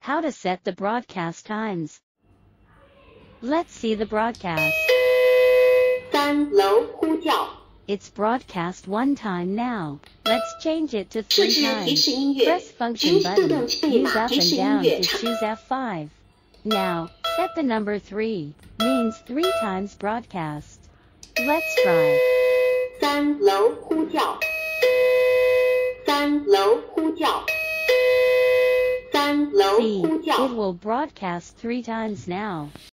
How to set the broadcast times. Let's see the broadcast. 三楼呼叫， It's broadcast one time now. Let's change it to 设 three 置提 times. 示音乐 Press，function 请自动 button. 器密 Use 码 up 提 and 示音 down 乐 to 场。 choose F5. Now, set the number 3. Means 3 times broadcast. Let's try. 三楼呼叫，三楼呼叫，三楼 See, 呼 it will broadcast 3 times now.